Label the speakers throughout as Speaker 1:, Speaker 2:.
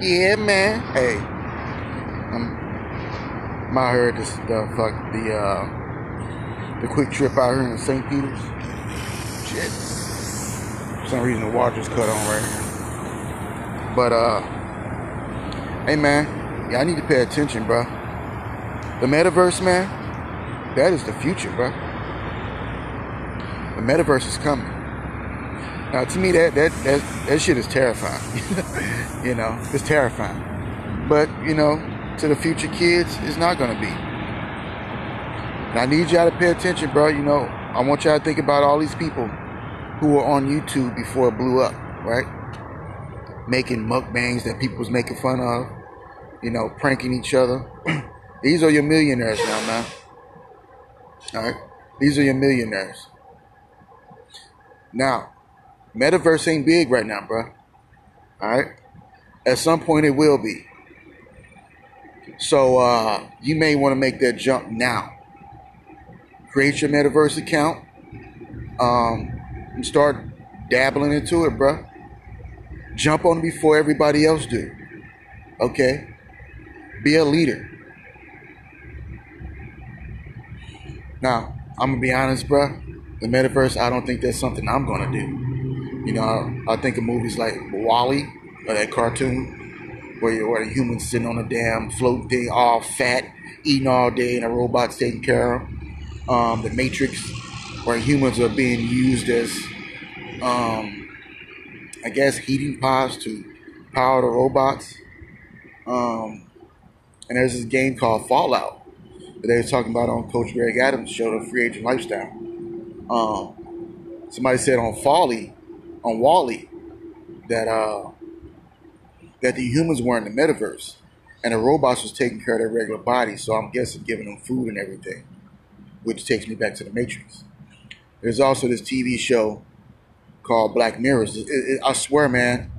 Speaker 1: Yeah, man. Hey, I'm, here at this the fuck the uh the QuikTrip out here in St. Peter's. Shit. For some reason the water's cut on right here. But uh, hey man, I need to pay attention, bro. The metaverse, man, that is the future, bro. The metaverse is coming. Now, to me, that that that, that shit is terrifying. you know, it's terrifying. But you know, to the future kids, it's not gonna be. And I need y'all to pay attention, bro. You know, I want y'all to think about all these people who were on YouTube before it blew up, right? Making mukbangs that people was making fun of, you know, pranking each other. these are your millionaires now, man. All right, these are your millionaires. Now, Metaverse ain't big right now, bro. All right. At some point, it will be. So uh, you may want to make that jump now. Create your Metaverse account. Um, and start dabbling into it, bro. Jump on before everybody else do. Okay. Be a leader. Now, I'm gonna be honest, bro. The metaverse, I don't think that's something I'm gonna do. You know, I think of movies like WALL-E, or that cartoon, where, you, where the humans sitting on a damn float thing, all fat, eating all day, and the robots taking care of them. Um, the Matrix, where humans are being used as, um, I guess, heating pods to power the robots. Um, and there's this game called Fallout that they were talking about on Coach Greg Adams' show, The Free Agent Lifestyle. Um, somebody said on Folly, on WALL-E that uh, that the humans were in the metaverse and the robots was taking care of their regular bodies. So I'm guessing giving them food and everything, which takes me back to the Matrix. There's also this TV show called Black Mirrors. It, it, I swear, man,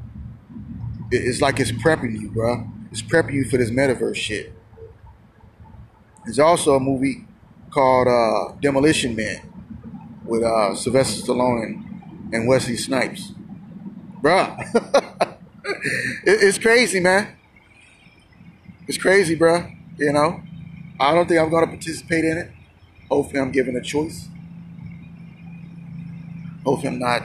Speaker 1: it, it's like it's prepping you, bro. It's prepping you for this metaverse shit. There's also a movie called uh, Demolition Man with uh, Sylvester Stallone and and Wesley Snipes. Bruh. it's crazy, man. It's crazy, bruh. You know? I don't think I'm going to participate in it. Hopefully, I'm given a choice. Hopefully, I'm not.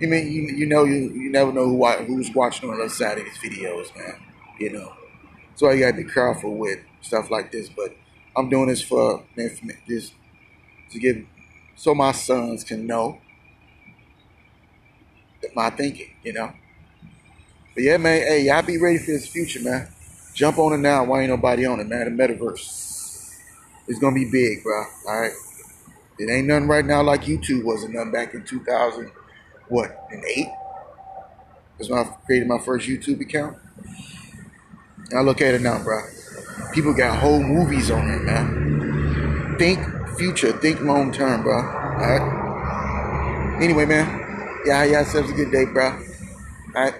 Speaker 1: You mean you, you know you you never know who who's watching on the other side of these videos, man. You know, so you gotta be careful with stuff like this. But I'm doing this for this to give so my sons can know my thinking, you know. But yeah, man, hey, y'all be ready for this future, man. Jump on it now. Why ain't nobody on it, man? The metaverse. It's gonna be big, bro. All right. It ain't nothing right now like YouTube wasn't nothing back in 2000, what, in eight? That's when I created my first YouTube account. I look at it now, bro. People got whole movies on it, man. Think future, think long term, bro. All right. Anyway, man. Yeah, yeah, yourselves a good day, bro. All right.